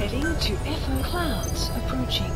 Heading to FO clouds approaching.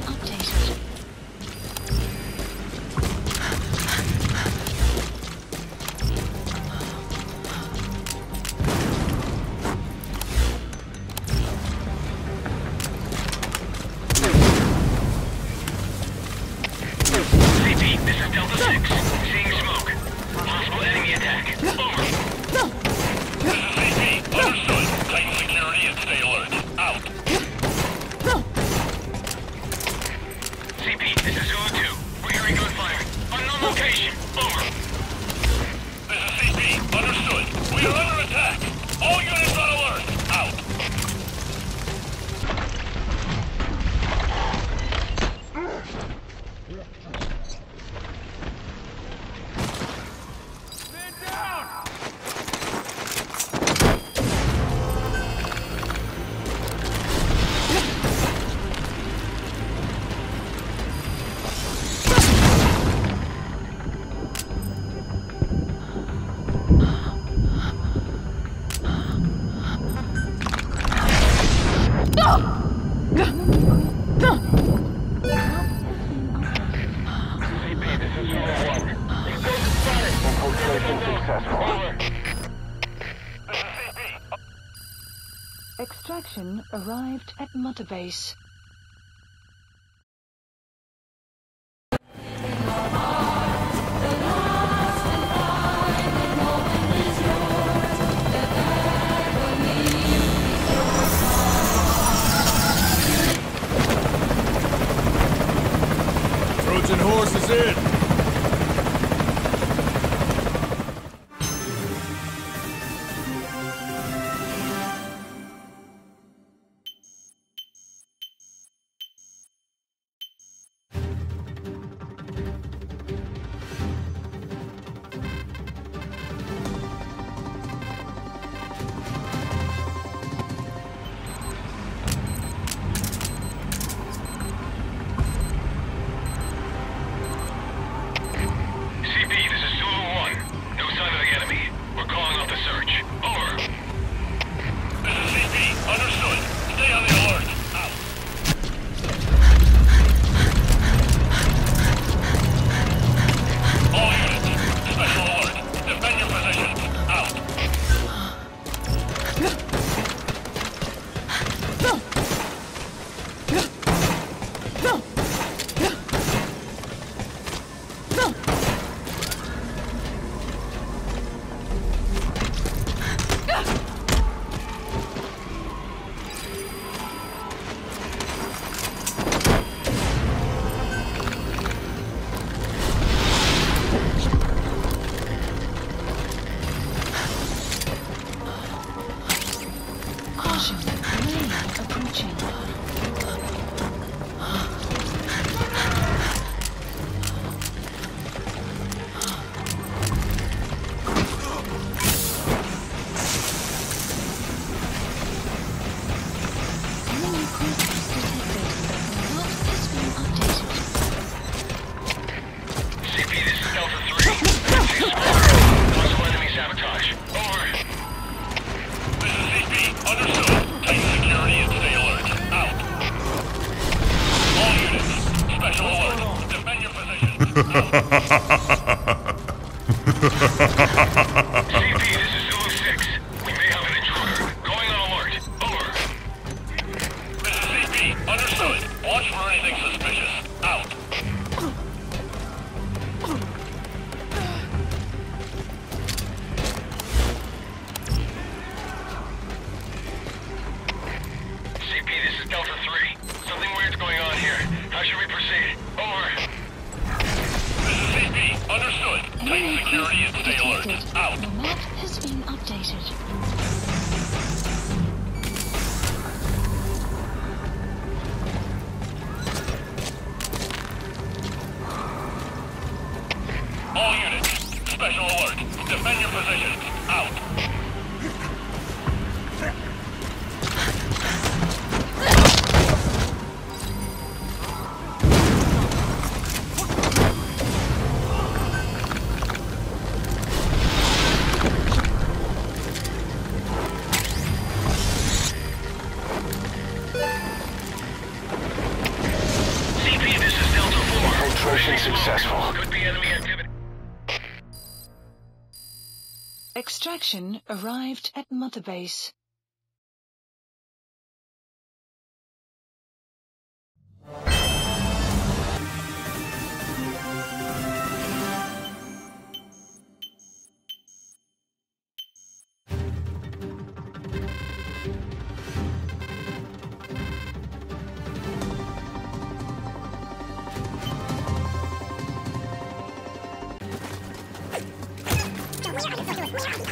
update. Extraction arrived at Mother Base. Site security. Out. The map has been updated. Mission successful. Extraction arrived at Mother Base. Ha ha ha!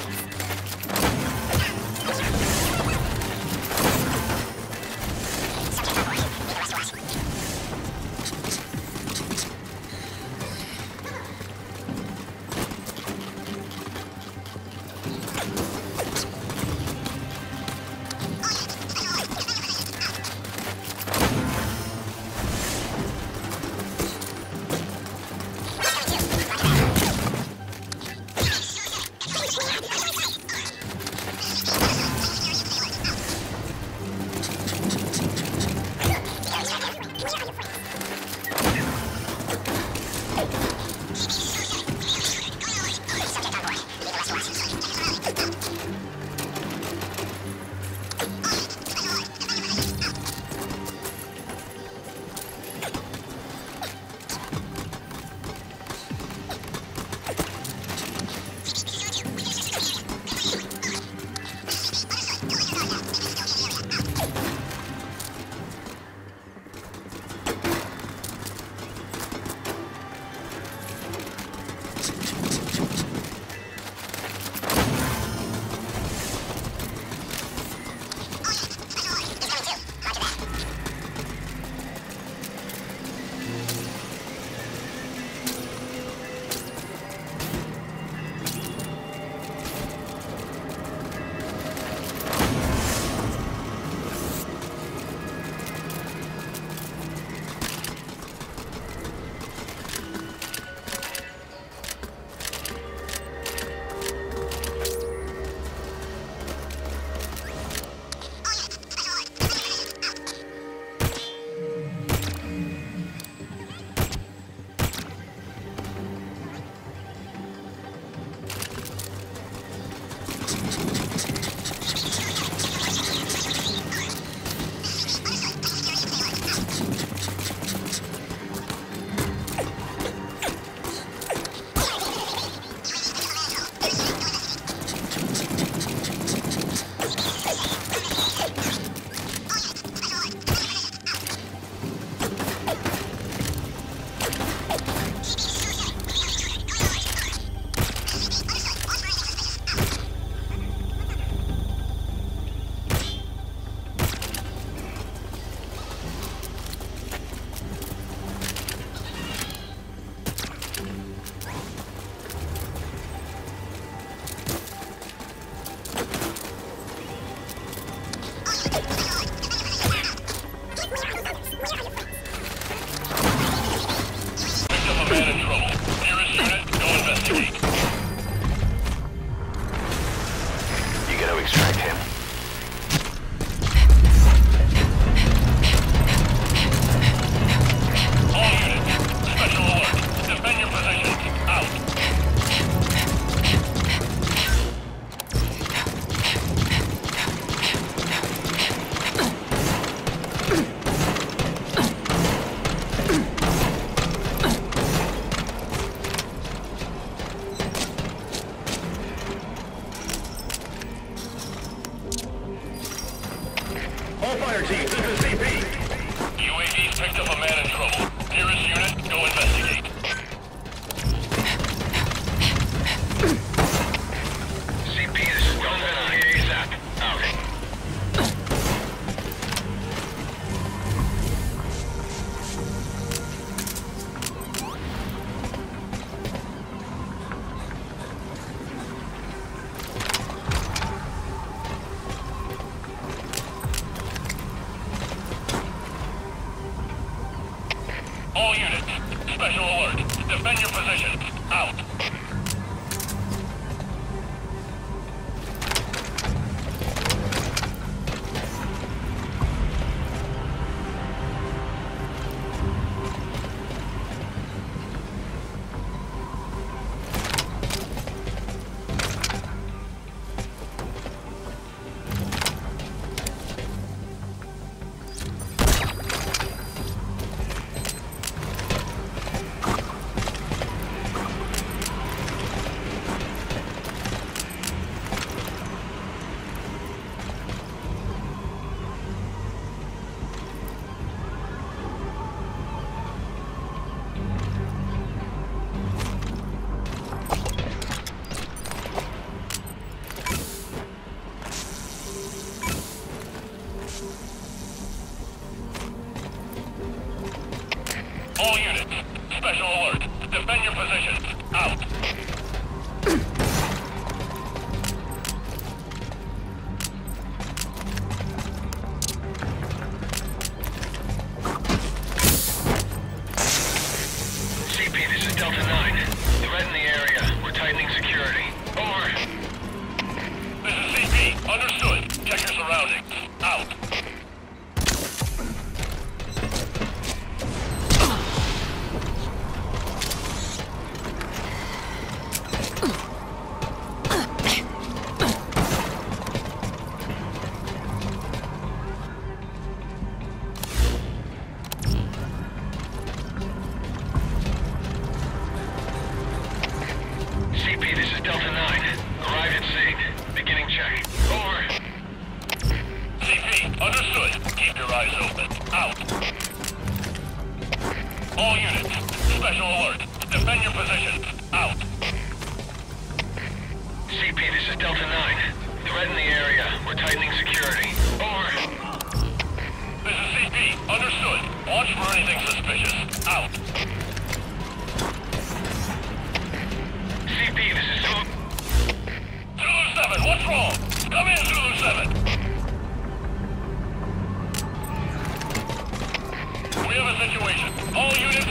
All units, special alert. Defend your positions. Out.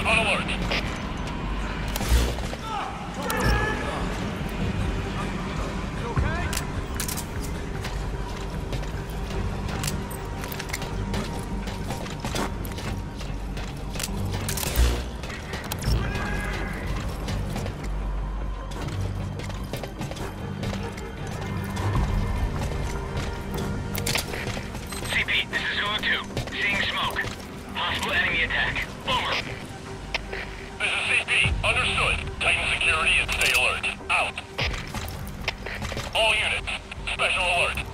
on alert. Special alert.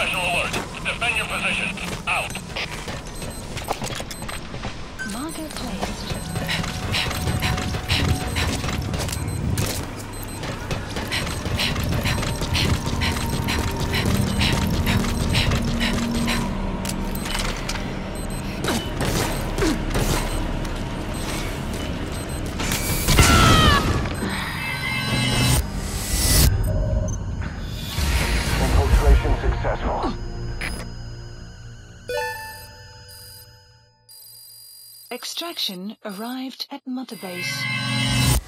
Special alert. Defend your position. Out. Marker placed. section arrived at Mother Base.